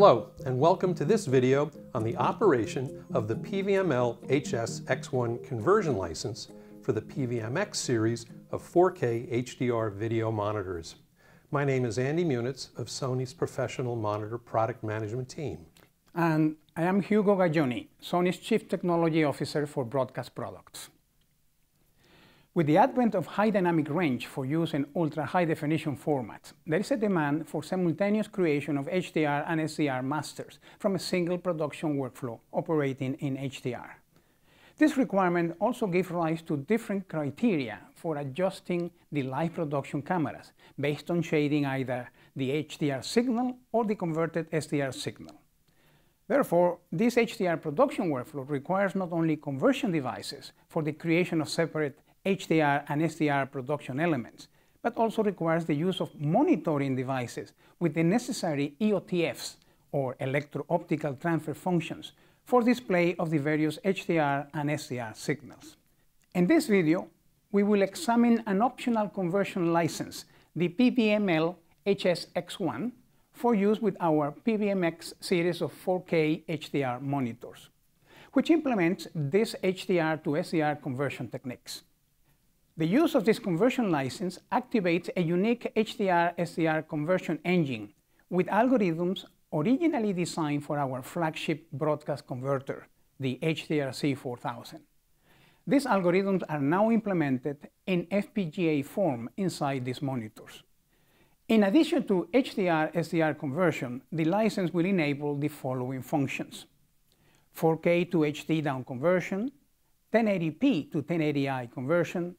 Hello, and welcome to this video on the operation of the PVML HS-X1 conversion license for the PVMX series of 4K HDR video monitors. My name is Andy Munitz of Sony's Professional Monitor Product Management Team. And I am Hugo Gaglioni, Sony's Chief Technology Officer for Broadcast Products. With the advent of high dynamic range for use in ultra-high definition formats, there is a demand for simultaneous creation of HDR and SDR masters from a single production workflow operating in HDR. This requirement also gives rise to different criteria for adjusting the live production cameras based on shading either the HDR signal or the converted SDR signal. Therefore, this HDR production workflow requires not only conversion devices for the creation of separate HDR and SDR production elements, but also requires the use of monitoring devices with the necessary EOTFs, or electro-optical transfer functions, for display of the various HDR and SDR signals. In this video, we will examine an optional conversion license, the PVML HS-X1, for use with our PVMX series of 4K HDR monitors, which implements this HDR to SDR conversion techniques. The use of this conversion license activates a unique HDR-SDR conversion engine with algorithms originally designed for our flagship broadcast converter, the HDRC 4000. These algorithms are now implemented in FPGA form inside these monitors. In addition to HDR-SDR conversion, the license will enable the following functions. 4K to HD down conversion, 1080p to 1080i conversion,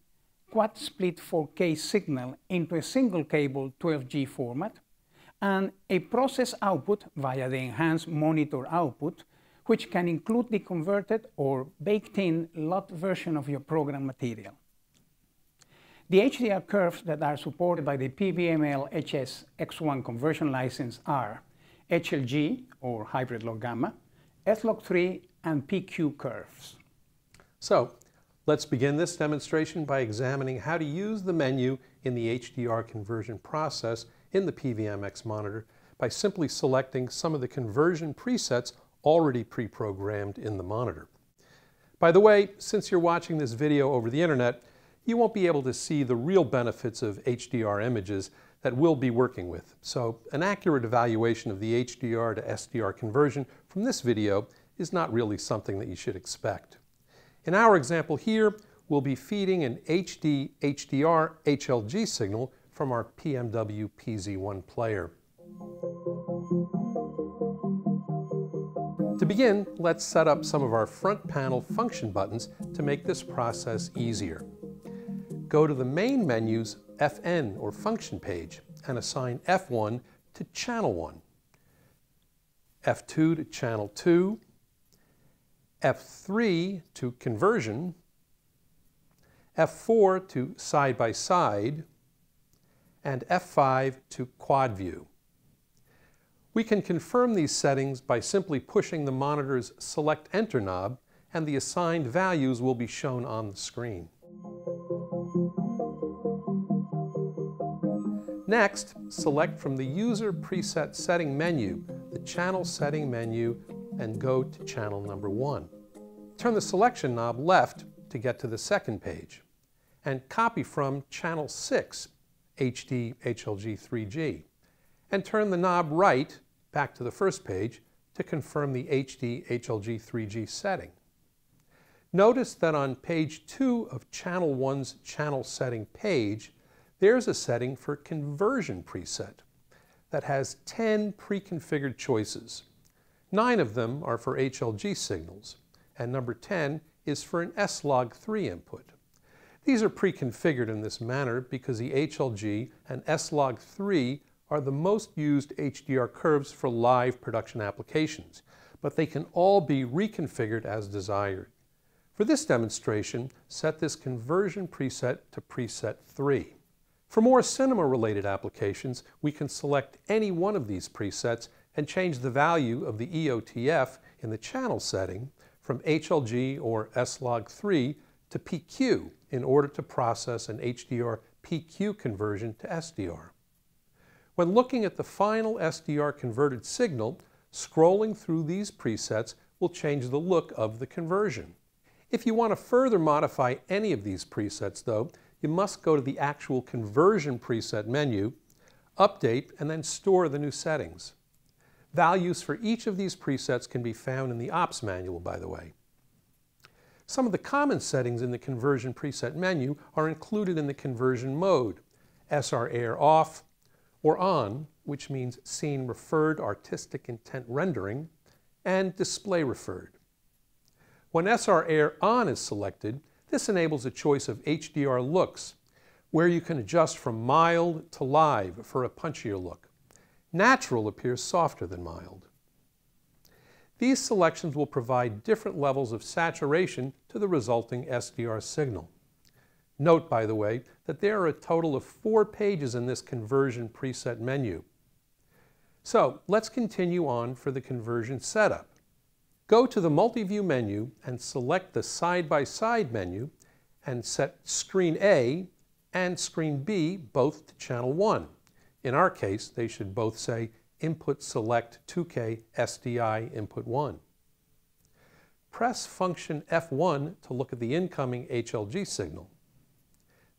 quad split 4K signal into a single cable 12G format, and a process output via the enhanced monitor output, which can include the converted or baked-in LUT version of your program material. The HDR curves that are supported by the PVML HS-X1 conversion license are HLG, or hybrid log gamma, S-Log3, and PQ curves. So, Let's begin this demonstration by examining how to use the menu in the HDR conversion process in the PVMX monitor by simply selecting some of the conversion presets already pre-programmed in the monitor. By the way, since you're watching this video over the internet, you won't be able to see the real benefits of HDR images that we'll be working with. So an accurate evaluation of the HDR to SDR conversion from this video is not really something that you should expect. In our example here, we'll be feeding an HD HDR HLG signal from our PMW PZ1 player. To begin, let's set up some of our front panel function buttons to make this process easier. Go to the main menu's FN or function page and assign F1 to channel 1, F2 to channel 2, F3 to conversion, F4 to side-by-side, -side, and F5 to quad view. We can confirm these settings by simply pushing the monitor's Select Enter knob and the assigned values will be shown on the screen. Next, select from the User Preset Setting menu the Channel Setting menu and go to channel number one. Turn the selection knob left to get to the second page and copy from channel 6, HD HLG 3G, and turn the knob right back to the first page to confirm the HD HLG 3G setting. Notice that on page 2 of channel 1's channel setting page, there's a setting for conversion preset that has 10 pre-configured choices. Nine of them are for HLG signals, and number 10 is for an S-Log3 input. These are pre-configured in this manner because the HLG and S-Log3 are the most used HDR curves for live production applications, but they can all be reconfigured as desired. For this demonstration, set this conversion preset to preset 3. For more cinema-related applications, we can select any one of these presets and change the value of the EOTF in the channel setting from HLG or S-Log3 to PQ in order to process an HDR PQ conversion to SDR. When looking at the final SDR converted signal, Scrolling through these presets will change the look of the conversion. If you want to further modify any of these presets, though, you must go to the actual conversion preset menu, update, and then store the new settings. Values for each of these presets can be found in the ops manual, by the way. Some of the common settings in the conversion preset menu are included in the conversion mode, SR Air off or on, which means scene referred artistic intent rendering, and display referred. When SR Air on is selected, this enables a choice of HDR looks, where you can adjust from mild to live for a punchier look. Natural appears softer than mild. These selections will provide different levels of saturation to the resulting SDR signal. Note, by the way, that there are a total of four pages in this conversion preset menu. So let's continue on for the conversion setup. Go to the Multi-View menu and select the Side-by-Side -side menu and set Screen A and Screen B both to Channel 1. In our case, they should both say Input Select 2K SDI Input 1. Press function F1 to look at the incoming HLG signal.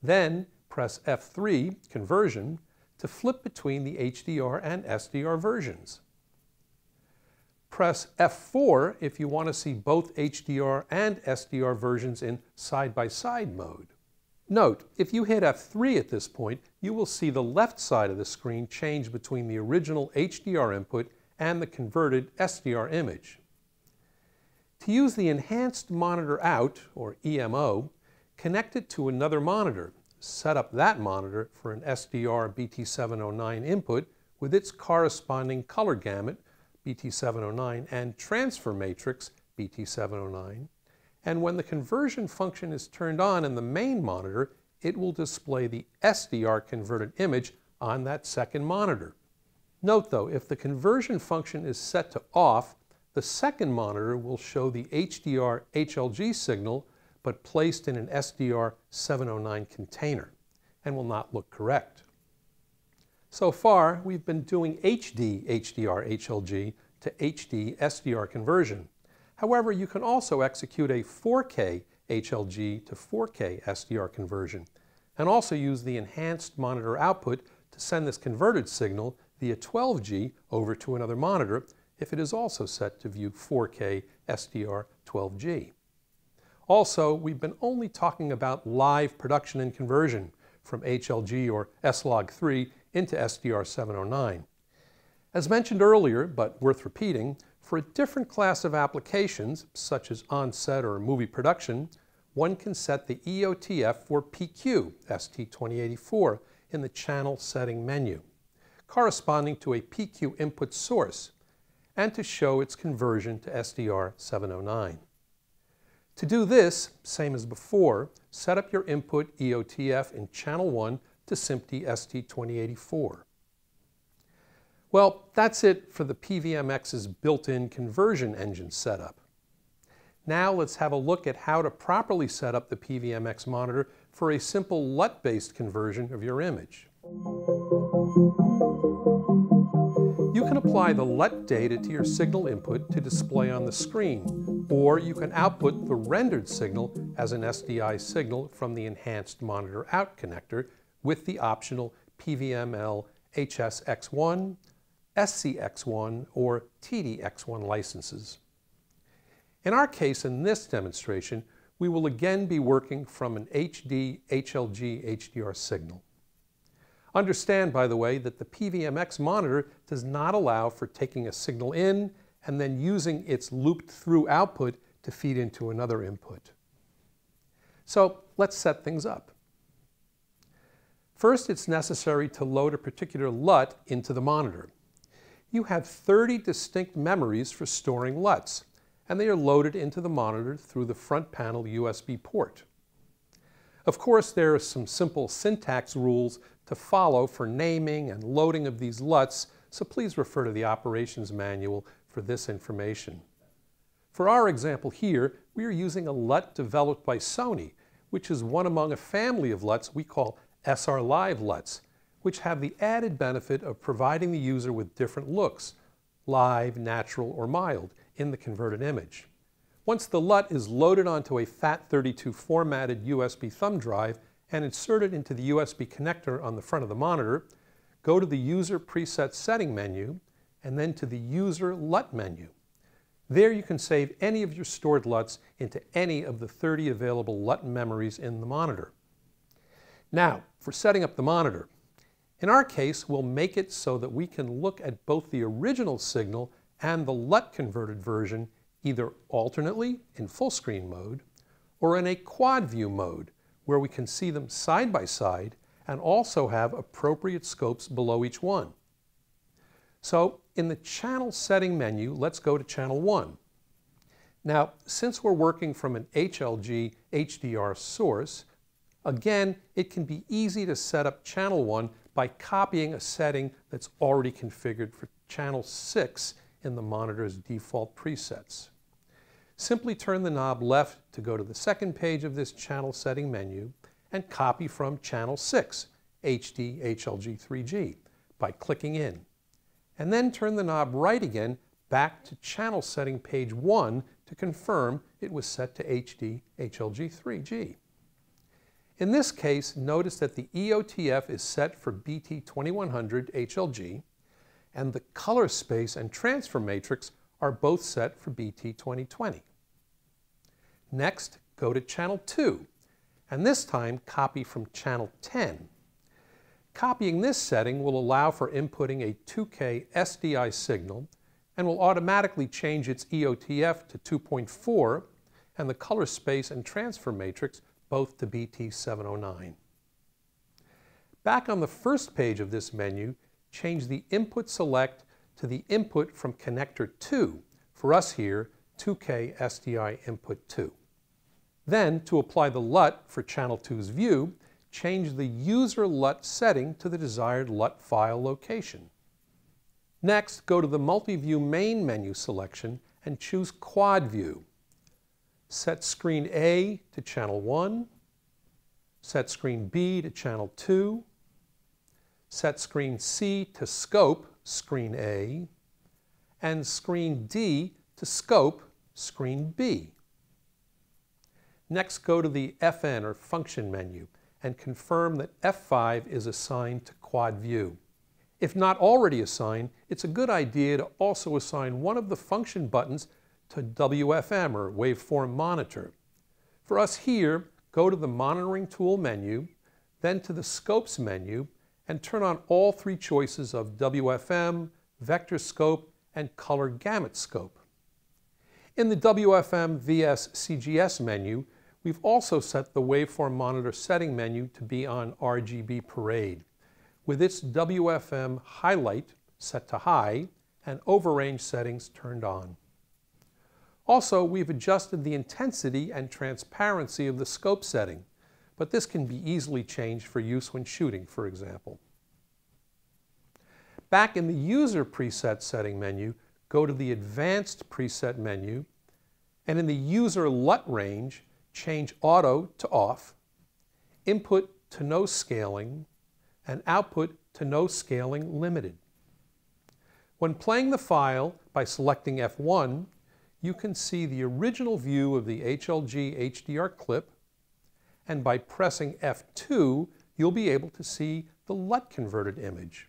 Then press F3, Conversion, to flip between the HDR and SDR versions. Press F4 if you want to see both HDR and SDR versions in side-by-side -side mode. Note, if you hit F3 at this point, you will see the left side of the screen change between the original HDR input and the converted SDR image. To use the Enhanced Monitor Out, or EMO, connect it to another monitor. Set up that monitor for an SDR BT709 input with its corresponding color gamut, BT709, and transfer matrix, BT709, and when the conversion function is turned on in the main monitor, it will display the SDR converted image on that second monitor. Note though, if the conversion function is set to off, the second monitor will show the HDR HLG signal but placed in an SDR 709 container and will not look correct. So far, we've been doing HD HDR HLG to HD SDR conversion. However, you can also execute a 4K HLG to 4K SDR conversion and also use the enhanced monitor output to send this converted signal via 12G over to another monitor if it is also set to view 4K SDR 12G. Also, we've been only talking about live production and conversion from HLG or S-Log3 into SDR 709. As mentioned earlier, but worth repeating, for a different class of applications, such as on-set or movie production, one can set the EOTF for PQ ST2084 in the channel setting menu, corresponding to a PQ input source, and to show its conversion to SDR 709. To do this, same as before, set up your input EOTF in channel 1 to SMPTE ST2084. Well, that's it for the PVMX's built-in conversion engine setup. Now let's have a look at how to properly set up the PVMX monitor for a simple LUT-based conversion of your image. You can apply the LUT data to your signal input to display on the screen, or you can output the rendered signal as an SDI signal from the Enhanced Monitor Out connector with the optional PVML HSX1, SCX1 or TDX1 licenses. In our case, in this demonstration, we will again be working from an HD HLG HDR signal. Understand, by the way, that the PVMX monitor does not allow for taking a signal in and then using its looped through output to feed into another input. So let's set things up. First, it's necessary to load a particular LUT into the monitor you have 30 distinct memories for storing LUTs, and they are loaded into the monitor through the front panel USB port. Of course, there are some simple syntax rules to follow for naming and loading of these LUTs, so please refer to the operations manual for this information. For our example here, we are using a LUT developed by Sony, which is one among a family of LUTs we call SR Live LUTs, which have the added benefit of providing the user with different looks, live, natural, or mild, in the converted image. Once the LUT is loaded onto a FAT32 formatted USB thumb drive and inserted into the USB connector on the front of the monitor, go to the User Preset Setting menu and then to the User LUT menu. There you can save any of your stored LUTs into any of the 30 available LUT memories in the monitor. Now, for setting up the monitor. In our case, we'll make it so that we can look at both the original signal and the LUT converted version either alternately in full screen mode or in a quad view mode where we can see them side by side and also have appropriate scopes below each one. So in the channel setting menu, let's go to channel 1. Now, since we're working from an HLG HDR source, again, it can be easy to set up channel 1 by copying a setting that's already configured for channel 6 in the monitor's default presets. Simply turn the knob left to go to the second page of this channel setting menu and copy from channel 6, HD HLG 3G, by clicking in. And then turn the knob right again back to channel setting page 1 to confirm it was set to HD HLG 3G. In this case, notice that the EOTF is set for BT2100 HLG and the color space and transfer matrix are both set for BT 2020. Next, go to channel 2, and this time copy from channel 10. Copying this setting will allow for inputting a 2K SDI signal and will automatically change its EOTF to 2.4 and the color space and transfer matrix both to BT709. Back on the first page of this menu, change the input select to the input from connector 2, for us here, 2K SDI input 2. Then, to apply the LUT for channel 2's view, change the user LUT setting to the desired LUT file location. Next, go to the Multi-View Main menu selection and choose Quad View. Set screen A to channel 1, set screen B to channel 2, set screen C to scope, screen A, and screen D to scope, screen B. Next, go to the FN or function menu and confirm that F5 is assigned to quad view. If not already assigned, it's a good idea to also assign one of the function buttons to WFM or waveform monitor. For us here, go to the monitoring tool menu, then to the scopes menu, and turn on all three choices of WFM, vector scope, and color gamut scope. In the WFM VS CGS menu, we've also set the waveform monitor setting menu to be on RGB parade, with its WFM highlight set to high and overrange settings turned on. Also, we've adjusted the intensity and transparency of the scope setting but this can be easily changed for use when shooting, for example. Back in the User Preset Setting menu, go to the Advanced Preset menu, and in the User LUT range, change Auto to Off, Input to No Scaling, and Output to No Scaling Limited. When playing the file by selecting F1, you can see the original view of the HLG HDR clip and by pressing F2, you'll be able to see the LUT converted image.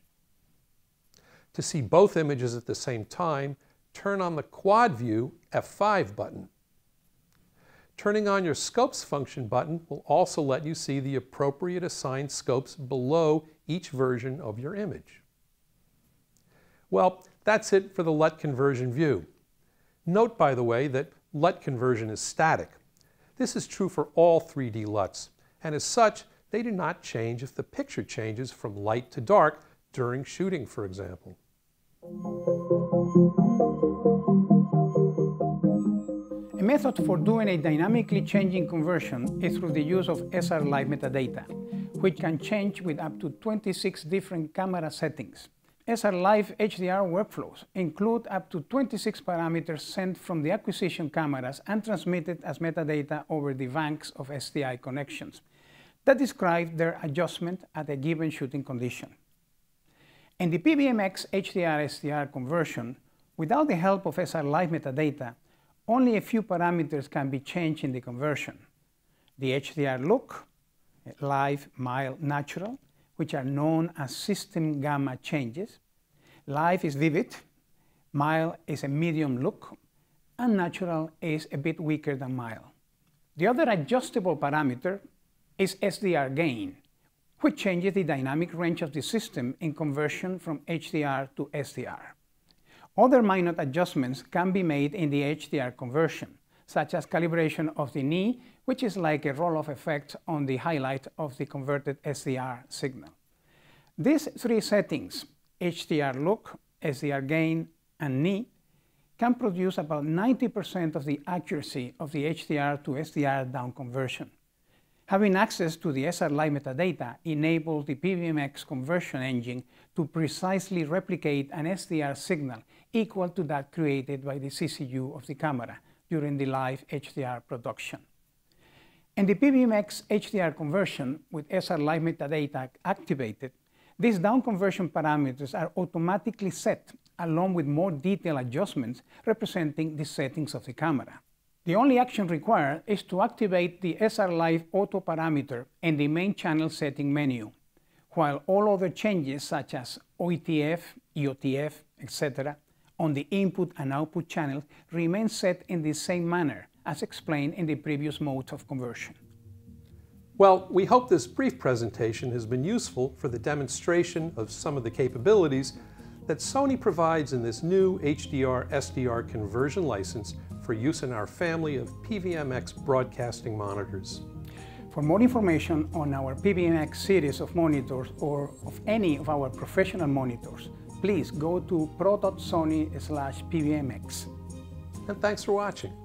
To see both images at the same time, turn on the Quad View F5 button. Turning on your Scopes function button will also let you see the appropriate assigned scopes below each version of your image. Well, that's it for the LUT conversion view. Note, by the way, that LUT conversion is static. This is true for all 3D LUTs, and as such, they do not change if the picture changes from light to dark during shooting, for example. A method for doing a dynamically changing conversion is through the use of SR Live metadata, which can change with up to 26 different camera settings. SR Live HDR workflows include up to 26 parameters sent from the acquisition cameras and transmitted as metadata over the banks of SDI connections that describe their adjustment at a given shooting condition. In the PVMX HDR SDR conversion, Without the help of SR Live metadata, only a few parameters can be changed in the conversion. The HDR look, live, mild, natural, which are known as system gamma changes. Live is vivid, mild is a medium look, and natural is a bit weaker than mild. The other adjustable parameter is SDR gain, which changes the dynamic range of the system in conversion from HDR to SDR. Other minor adjustments can be made in the HDR conversion, such as calibration of the knee, which is like a roll-off effect on the highlight of the converted SDR signal. These three settings, HDR look, SDR gain, and knee, can produce about 90% of the accuracy of the HDR to SDR down conversion. Having access to the SR Live metadata enables the PVMX conversion engine to precisely replicate an SDR signal equal to that created by the CCU of the camera during the live HDR production. In the PVMX HDR conversion with SR Live metadata activated, these down conversion parameters are automatically set along with more detailed adjustments representing the settings of the camera. The only action required is to activate the SR Live auto parameter in the main channel setting menu, while all other changes such as OETF, EOTF, etc., on the input and output channels remain set in the same manner as explained in the previous modes of conversion. Well, we hope this brief presentation has been useful for the demonstration of some of the capabilities that Sony provides in this new HDR-SDR conversion license for use in our family of PVMX broadcasting monitors. For more information on our PVMX series of monitors or of any of our professional monitors, please go to pro.sony PVMX. And thanks for watching.